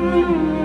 Música